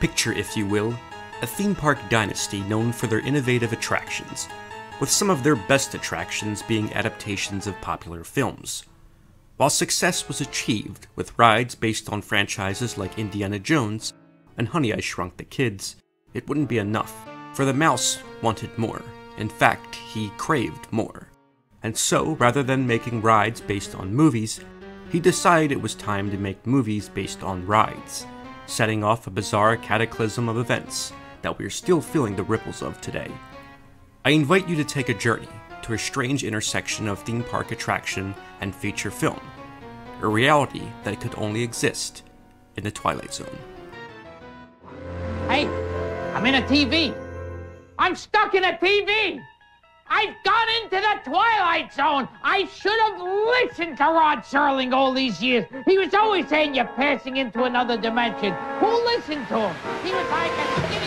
Picture, if you will, a theme park dynasty known for their innovative attractions, with some of their best attractions being adaptations of popular films. While success was achieved with rides based on franchises like Indiana Jones and Honey I Shrunk the Kids, it wouldn't be enough, for the mouse wanted more. In fact, he craved more. And so, rather than making rides based on movies, he decided it was time to make movies based on rides, setting off a bizarre cataclysm of events that we're still feeling the ripples of today. I invite you to take a journey to a strange intersection of theme park attraction and feature film, a reality that could only exist in the Twilight Zone. Hey, I'm in a TV. I'm stuck in a TV. I've gone into the Twilight Zone. I should have listened to Rod Serling all these years. He was always saying you're passing into another dimension. Who listened to him? He was like a skinny.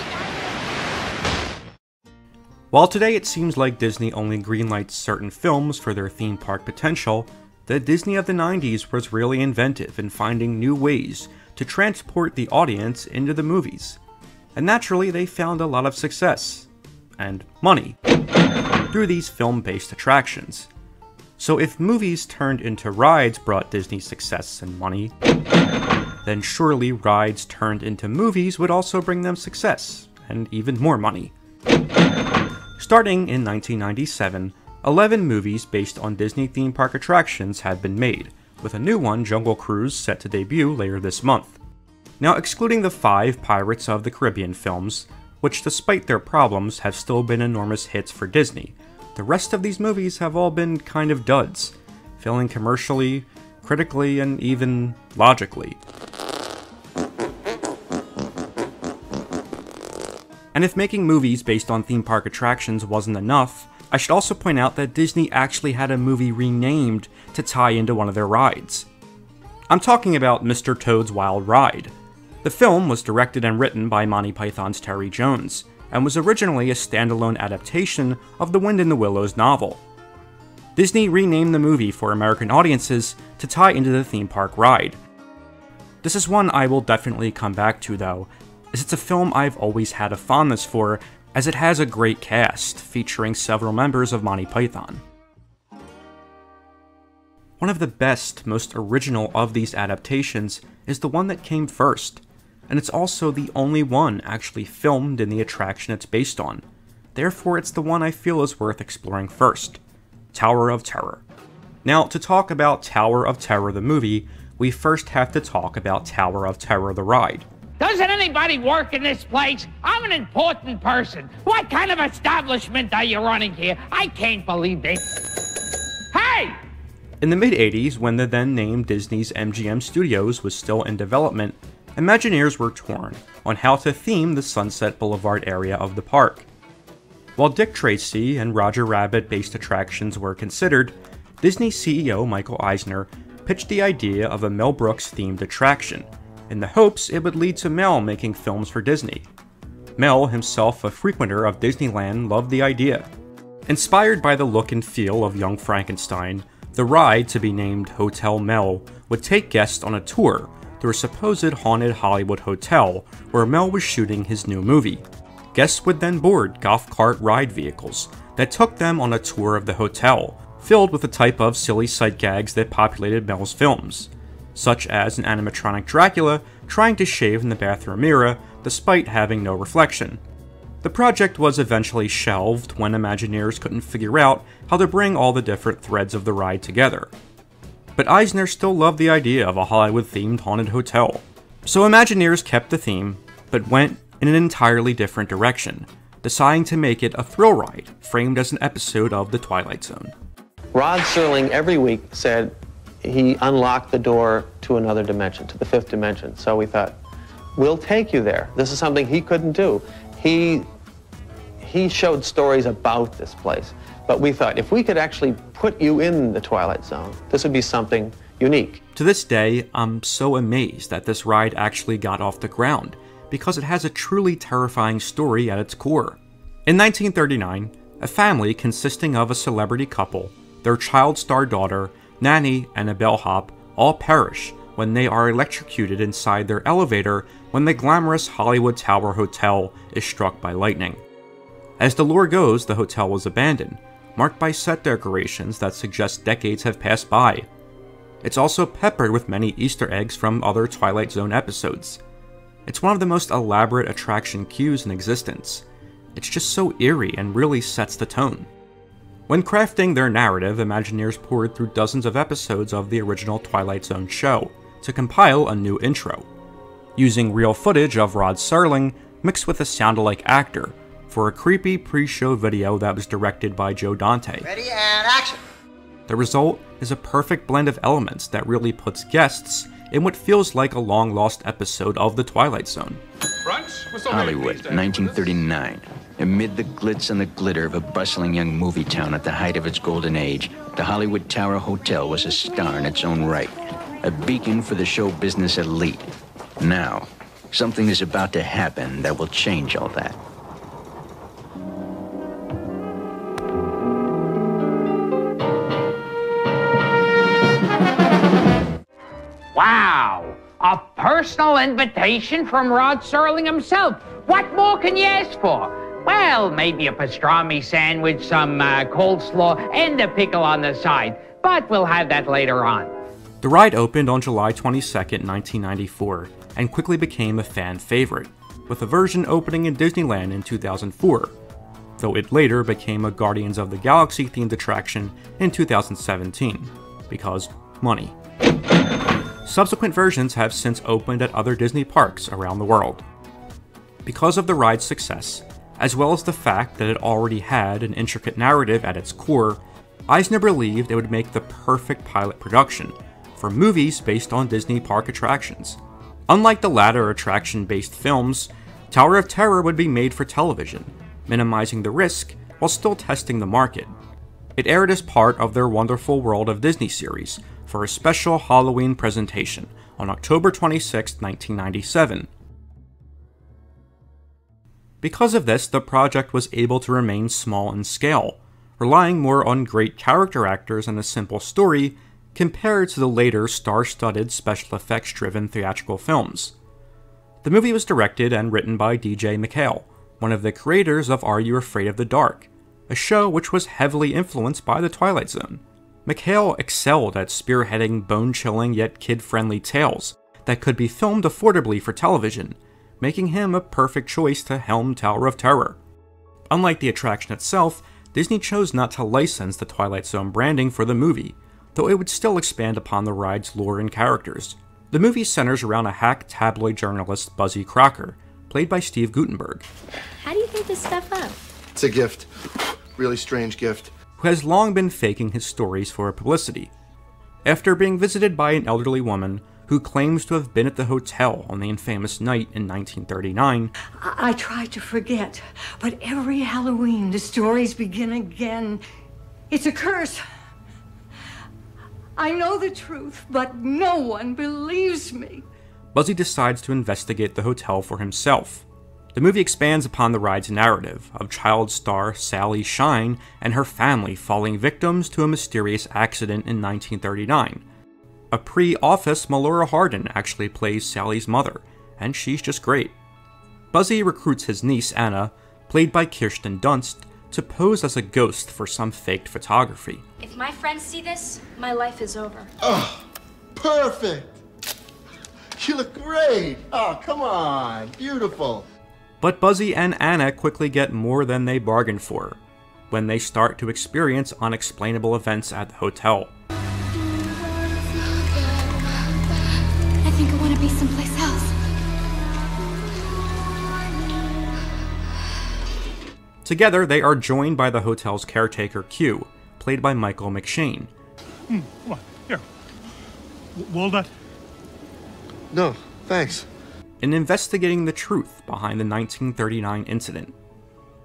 While today it seems like Disney only greenlights certain films for their theme park potential, the Disney of the 90s was really inventive in finding new ways to transport the audience into the movies. And naturally, they found a lot of success and money through these film based attractions. So, if movies turned into rides brought Disney success and money, then surely rides turned into movies would also bring them success and even more money. Starting in 1997, 11 movies based on Disney theme park attractions had been made, with a new one, Jungle Cruise, set to debut later this month. Now, excluding the five Pirates of the Caribbean films, which despite their problems have still been enormous hits for Disney, the rest of these movies have all been kind of duds, failing commercially, critically, and even logically. And if making movies based on theme park attractions wasn't enough, I should also point out that Disney actually had a movie renamed to tie into one of their rides. I'm talking about Mr. Toad's Wild Ride. The film was directed and written by Monty Python's Terry Jones, and was originally a standalone adaptation of the Wind in the Willows novel. Disney renamed the movie for American audiences to tie into the theme park ride. This is one I will definitely come back to though, as it's a film I've always had a fondness for, as it has a great cast, featuring several members of Monty Python. One of the best, most original of these adaptations is the one that came first, and it's also the only one actually filmed in the attraction it's based on. Therefore, it's the one I feel is worth exploring first Tower of Terror. Now, to talk about Tower of Terror the movie, we first have to talk about Tower of Terror the ride. Doesn't anybody work in this place? I'm an important person. What kind of establishment are you running here? I can't believe this. Hey! In the mid 80s, when the then named Disney's MGM Studios was still in development, Imagineers were torn on how to theme the Sunset Boulevard area of the park. While Dick Tracy and Roger Rabbit based attractions were considered, Disney CEO Michael Eisner pitched the idea of a Mel Brooks themed attraction, in the hopes it would lead to Mel making films for Disney. Mel, himself a frequenter of Disneyland, loved the idea. Inspired by the look and feel of Young Frankenstein, the ride, to be named Hotel Mel, would take guests on a tour through a supposed haunted Hollywood hotel where Mel was shooting his new movie. Guests would then board golf cart ride vehicles that took them on a tour of the hotel, filled with the type of silly sight gags that populated Mel's films, such as an animatronic Dracula trying to shave in the bathroom mirror despite having no reflection. The project was eventually shelved when Imagineers couldn't figure out how to bring all the different threads of the ride together, but Eisner still loved the idea of a Hollywood themed haunted hotel. So Imagineers kept the theme, but went in an entirely different direction, deciding to make it a thrill ride framed as an episode of The Twilight Zone. Rod Serling every week said he unlocked the door to another dimension, to the fifth dimension. So we thought, we'll take you there. This is something he couldn't do. He, he showed stories about this place. But we thought if we could actually put you in the Twilight Zone, this would be something unique. To this day, I'm so amazed that this ride actually got off the ground, because it has a truly terrifying story at its core. In 1939, a family consisting of a celebrity couple, their child star daughter, Nanny, and a bellhop all perish when they are electrocuted inside their elevator when the glamorous Hollywood Tower Hotel is struck by lightning. As the lore goes, the hotel was abandoned, marked by set decorations that suggest decades have passed by. It's also peppered with many Easter eggs from other Twilight Zone episodes. It's one of the most elaborate attraction queues in existence. It's just so eerie and really sets the tone. When crafting their narrative, Imagineers pored through dozens of episodes of the original Twilight Zone show to compile a new intro, using real footage of Rod Serling mixed with a sound-alike actor for a creepy pre-show video that was directed by Joe Dante. Ready and action. The result is a perfect blend of elements that really puts guests in what feels like a long lost episode of The Twilight Zone. Hollywood, 1939. Amid the glitz and the glitter of a bustling young movie town at the height of its golden age, the Hollywood Tower Hotel was a star in its own right, a beacon for the show business elite. Now, something is about to happen that will change all that. Personal invitation from Rod Serling himself. What more can you ask for? Well, maybe a pastrami sandwich, some uh, coleslaw, and a pickle on the side. But we'll have that later on. The ride opened on July 22, 1994, and quickly became a fan favorite, with a version opening in Disneyland in 2004, though it later became a Guardians of the Galaxy themed attraction in 2017, because money. Subsequent versions have since opened at other Disney parks around the world. Because of the ride's success, as well as the fact that it already had an intricate narrative at its core, Eisner believed it would make the perfect pilot production for movies based on Disney park attractions. Unlike the latter attraction based films, Tower of Terror would be made for television, minimizing the risk while still testing the market. It aired as part of their Wonderful World of Disney series for a special Halloween presentation on October 26, 1997. Because of this, the project was able to remain small in scale, relying more on great character actors and a simple story compared to the later star studded special effects driven theatrical films. The movie was directed and written by DJ MacHale, one of the creators of Are You Afraid of the Dark, a show which was heavily influenced by The Twilight Zone. MacHale excelled at spearheading bone chilling yet kid friendly tales that could be filmed affordably for television, making him a perfect choice to helm Tower of Terror. Unlike the attraction itself, Disney chose not to license the Twilight Zone branding for the movie, though it would still expand upon the ride's lore and characters. The movie centers around a hack tabloid journalist, Buzzy Crocker, played by Steve Guttenberg. How do you think this stuff up? It's a gift. Really strange gift. Who has long been faking his stories for publicity. After being visited by an elderly woman who claims to have been at the hotel on the infamous night in 1939, I, I try to forget, but every Halloween the stories begin again. It's a curse. I know the truth, but no one believes me. Buzzy decides to investigate the hotel for himself. The movie expands upon the ride's narrative of child star Sally Shine and her family falling victims to a mysterious accident in 1939. A pre office Melora Hardin actually plays Sally's mother, and she's just great. Buzzy recruits his niece Anna, played by Kirsten Dunst, to pose as a ghost for some faked photography. If my friends see this, my life is over. Oh, perfect. You look great. Oh, come on. Beautiful. But Buzzy and Anna quickly get more than they bargained for when they start to experience unexplainable events at the hotel. I think I want to be someplace else. Together, they are joined by the hotel's caretaker Q, played by Michael McShane. Mm, come on, here. W- walnut? No, thanks. In investigating the truth behind the 1939 incident.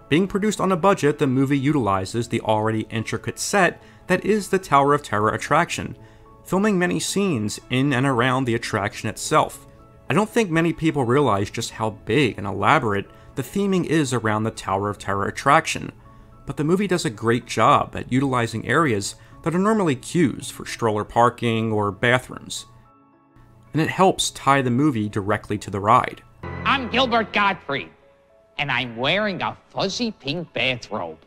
Being produced on a budget, the movie utilizes the already intricate set that is the Tower of Terror attraction, filming many scenes in and around the attraction itself. I don't think many people realize just how big and elaborate the theming is around the Tower of Terror attraction, but the movie does a great job at utilizing areas that are normally queues for stroller parking or bathrooms. And it helps tie the movie directly to the ride. I'm Gilbert Gottfried, and I'm wearing a fuzzy pink bathrobe.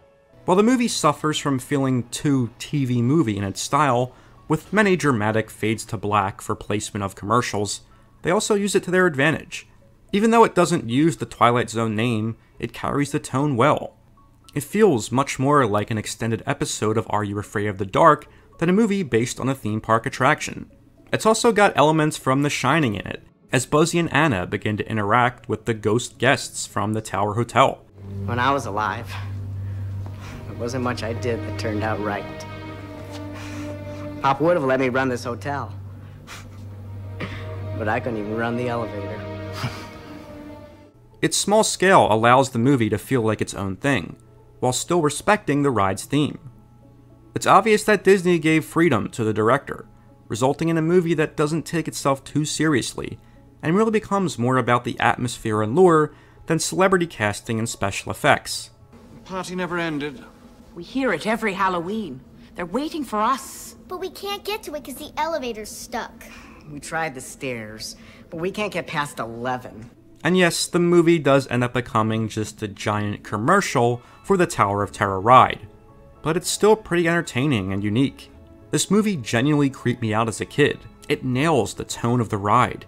While the movie suffers from feeling too TV movie in its style, with many dramatic fades to black for placement of commercials, they also use it to their advantage. Even though it doesn't use the Twilight Zone name, it carries the tone well. It feels much more like an extended episode of Are You Afraid of the Dark than a movie based on a theme park attraction. It's also got elements from The Shining in it, as Buzzy and Anna begin to interact with the ghost guests from the Tower Hotel. When I was alive, there wasn't much I did that turned out right. Pop would have let me run this hotel. but I couldn't even run the elevator. its small scale allows the movie to feel like its own thing, while still respecting the ride's theme. It's obvious that Disney gave freedom to the director, resulting in a movie that doesn't take itself too seriously and really becomes more about the atmosphere and lure than celebrity casting and special effects. The party never ended. We hear it every Halloween. They're waiting for us. But we can't get to it because the elevator's stuck. We tried the stairs, but we can't get past 11. And yes, the movie does end up becoming just a giant commercial for the Tower of Terror ride, but it's still pretty entertaining and unique. This movie genuinely creeped me out as a kid. It nails the tone of the ride,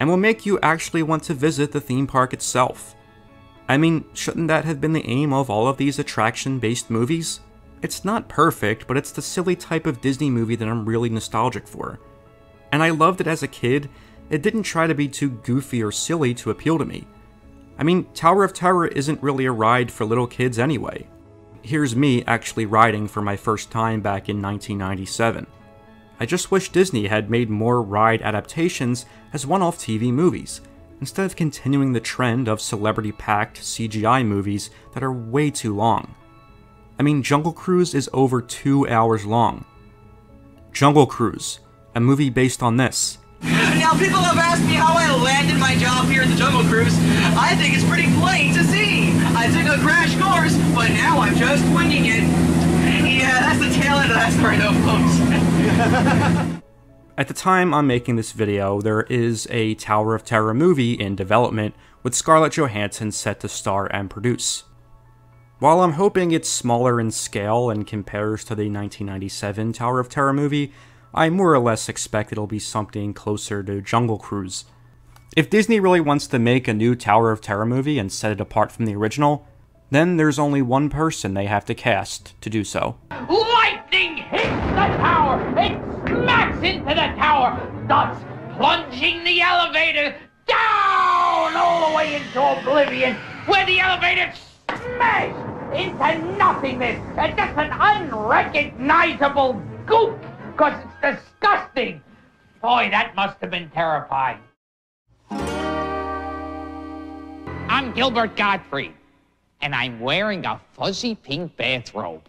and will make you actually want to visit the theme park itself. I mean, shouldn't that have been the aim of all of these attraction based movies? It's not perfect, but it's the silly type of Disney movie that I'm really nostalgic for. And I loved it as a kid, it didn't try to be too goofy or silly to appeal to me. I mean, Tower of Terror isn't really a ride for little kids anyway. Here's me actually riding for my first time back in 1997. I just wish Disney had made more ride adaptations as one off TV movies, instead of continuing the trend of celebrity packed CGI movies that are way too long. I mean, Jungle Cruise is over two hours long. Jungle Cruise, a movie based on this. Now, people have asked me how I landed my job here at the Jungle Cruise. I think it's pretty plain to see. A crash course, but now I'm just winging it. Yeah, that's the tail end of that story, though, folks. At the time I'm making this video, there is a Tower of Terror movie in development with Scarlett Johansson set to star and produce. While I'm hoping it's smaller in scale and compares to the 1997 Tower of Terror movie, I more or less expect it'll be something closer to Jungle Cruise. If Disney really wants to make a new Tower of Terror movie and set it apart from the original, then there's only one person they have to cast to do so. Lightning hits the tower! It smacks into the tower, thus plunging the elevator down all the way into oblivion, where the elevator smashed into nothingness and just an unrecognizable goop, because it's disgusting. Boy, that must have been terrifying. I'm Gilbert Gottfried, and I'm wearing a fuzzy pink bathrobe.